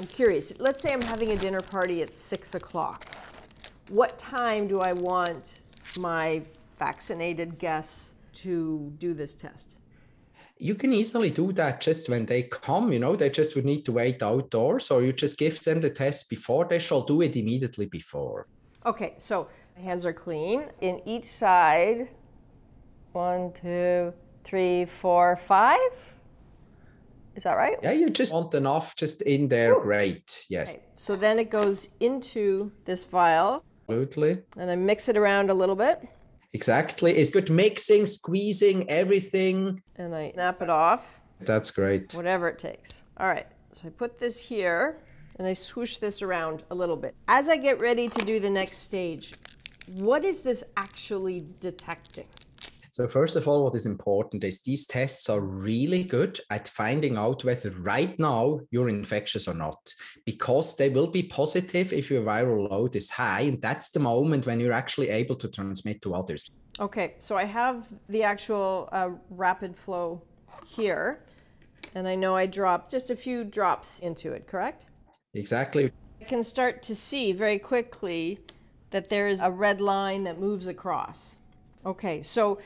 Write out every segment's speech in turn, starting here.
I'm curious. Let's say I'm having a dinner party at six o'clock. What time do I want my vaccinated guests to do this test? You can easily do that just when they come, you know, they just would need to wait outdoors, or you just give them the test before. They shall do it immediately before. Okay, so hands are clean. In each side, one, two, three, four, five. Is that right? Yeah, you just want enough just in there. Ooh. Great. Yes. So then it goes into this vial. Absolutely. And I mix it around a little bit. Exactly. It's good mixing, squeezing everything. And I snap it off. That's great. Whatever it takes. All right. So I put this here and I swoosh this around a little bit. As I get ready to do the next stage, what is this actually detecting? So first of all, what is important is these tests are really good at finding out whether right now you're infectious or not, because they will be positive if your viral load is high. And that's the moment when you're actually able to transmit to others. Okay, so I have the actual uh, rapid flow here, and I know I dropped just a few drops into it, correct? Exactly. I can start to see very quickly that there is a red line that moves across. Okay, so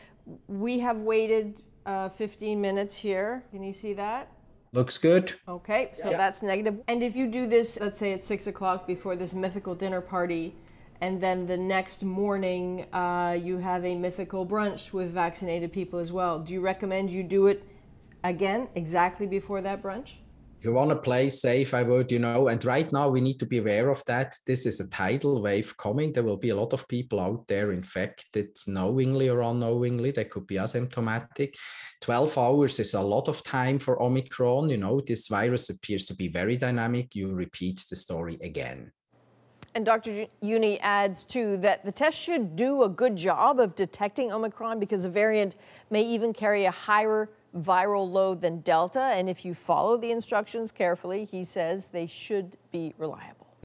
we have waited uh, 15 minutes here. Can you see that? Looks good. Okay, so yeah. that's negative. And if you do this, let's say at 6 o'clock before this mythical dinner party, and then the next morning uh, you have a mythical brunch with vaccinated people as well, do you recommend you do it again exactly before that brunch? You want to play safe, I would, you know, and right now we need to be aware of that. This is a tidal wave coming. There will be a lot of people out there infected knowingly or unknowingly. They could be asymptomatic. 12 hours is a lot of time for Omicron. You know, this virus appears to be very dynamic. You repeat the story again. And Dr. Juni adds, too, that the test should do a good job of detecting Omicron because the variant may even carry a higher viral load than Delta. And if you follow the instructions carefully, he says they should be reliable.